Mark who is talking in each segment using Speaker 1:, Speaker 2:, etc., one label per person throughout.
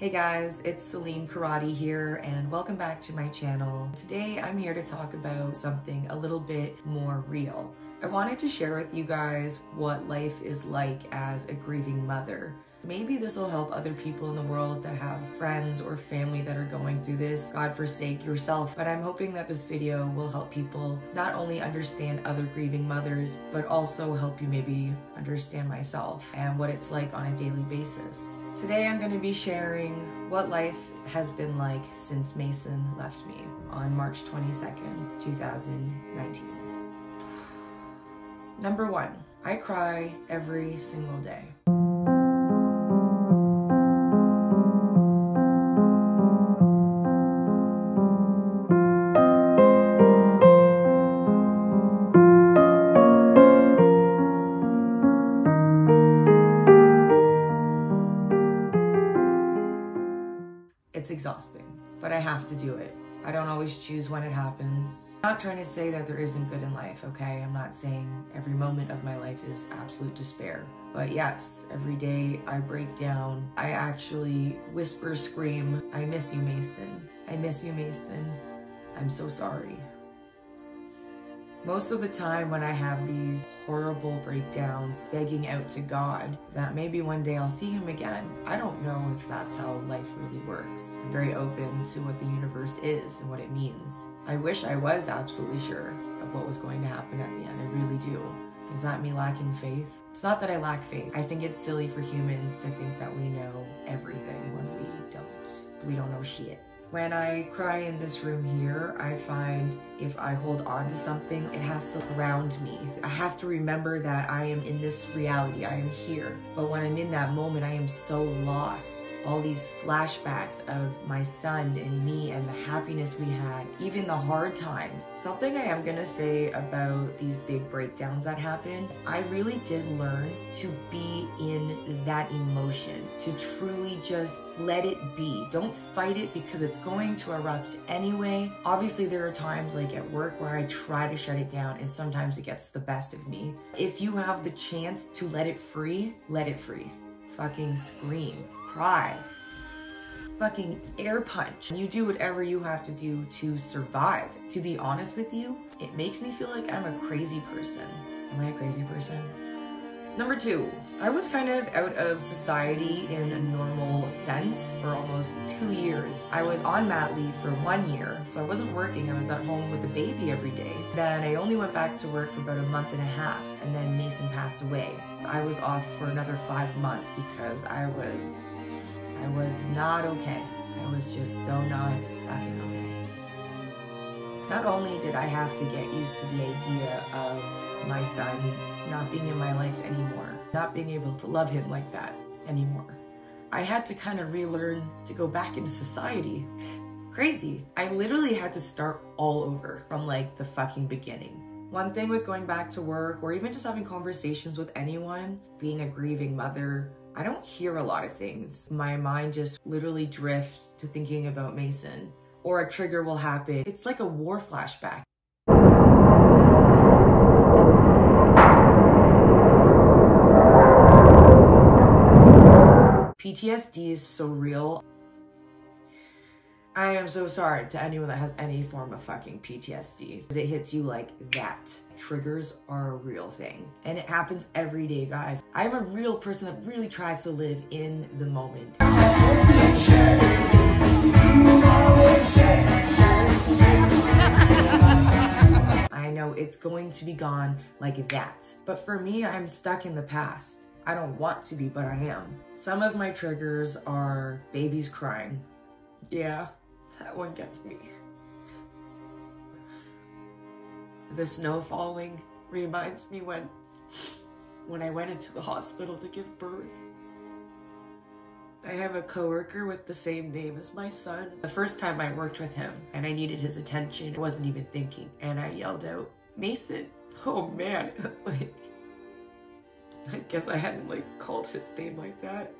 Speaker 1: Hey guys, it's Seline Karate here and welcome back to my channel. Today I'm here to talk about something a little bit more real. I wanted to share with you guys what life is like as a grieving mother. Maybe this will help other people in the world that have friends or family that are going through this. God forsake yourself. But I'm hoping that this video will help people not only understand other grieving mothers, but also help you maybe understand myself and what it's like on a daily basis. Today I'm going to be sharing what life has been like since Mason left me on March 22nd, 2019. Number one, I cry every single day. It's exhausting, but I have to do it. I don't always choose when it happens. I'm not trying to say that there isn't good in life, okay? I'm not saying every moment of my life is absolute despair. But yes, every day I break down. I actually whisper, scream, I miss you, Mason. I miss you, Mason. I'm so sorry. Most of the time when I have these horrible breakdowns, begging out to God that maybe one day I'll see him again, I don't know if that's how life really works. I'm very open to what the universe is and what it means. I wish I was absolutely sure of what was going to happen at the end, I really do. Is that me lacking faith? It's not that I lack faith. I think it's silly for humans to think that we know everything when we don't. We don't know shit. When I cry in this room here, I find if I hold on to something, it has to ground me. I have to remember that I am in this reality, I am here. But when I'm in that moment, I am so lost. All these flashbacks of my son and me and the happiness we had, even the hard times. Something I am gonna say about these big breakdowns that happen, I really did learn to be in that emotion, to truly just let it be. Don't fight it because it's going to erupt anyway. Obviously, there are times like at work where I try to shut it down and sometimes it gets the best of me. If you have the chance to let it free, let it free. Fucking scream, cry, fucking air punch. You do whatever you have to do to survive. To be honest with you, it makes me feel like I'm a crazy person. Am I a crazy person? Number two, I was kind of out of society in a normal sense for almost two years. I was on mat leave for one year, so I wasn't working. I was at home with the baby every day. Then I only went back to work for about a month and a half, and then Mason passed away. I was off for another five months because I was, I was not okay. I was just so not fucking okay. Not only did I have to get used to the idea of my son not being in my life anymore, not being able to love him like that anymore. I had to kind of relearn to go back into society. Crazy. I literally had to start all over from like the fucking beginning. One thing with going back to work or even just having conversations with anyone, being a grieving mother, I don't hear a lot of things. My mind just literally drifts to thinking about Mason or a trigger will happen. It's like a war flashback. PTSD is so real. I am so sorry to anyone that has any form of fucking PTSD. It hits you like that. Triggers are a real thing. And it happens every day, guys. I'm a real person that really tries to live in the moment. It's going to be gone like that. But for me, I'm stuck in the past. I don't want to be, but I am. Some of my triggers are babies crying. Yeah, that one gets me. The snow falling reminds me when, when I went into the hospital to give birth. I have a coworker with the same name as my son. The first time I worked with him and I needed his attention, I wasn't even thinking. And I yelled out, Mason. Oh man, like, I guess I hadn't like called his name like that.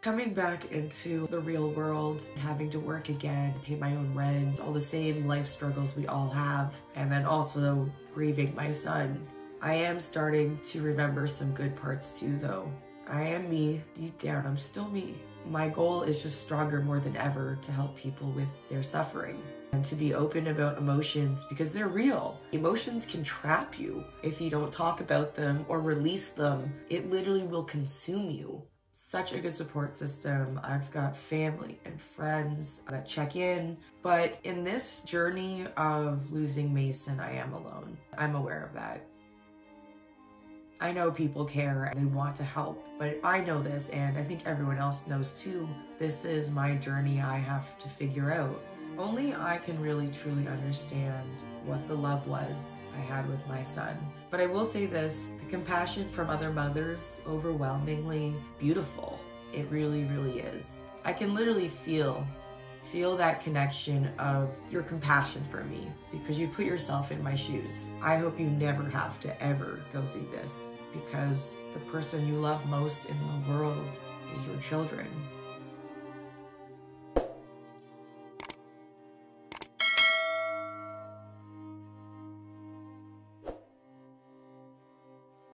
Speaker 1: Coming back into the real world, having to work again, pay my own rent, all the same life struggles we all have, and then also grieving my son. I am starting to remember some good parts too though. I am me, deep down, I'm still me. My goal is just stronger more than ever to help people with their suffering and to be open about emotions because they're real. Emotions can trap you if you don't talk about them or release them. It literally will consume you. Such a good support system. I've got family and friends that check in. But in this journey of losing Mason, I am alone. I'm aware of that. I know people care and they want to help, but I know this and I think everyone else knows too. This is my journey I have to figure out. Only I can really truly understand what the love was I had with my son. But I will say this, the compassion from other mothers, overwhelmingly beautiful. It really, really is. I can literally feel feel that connection of your compassion for me because you put yourself in my shoes. I hope you never have to ever go through this because the person you love most in the world is your children.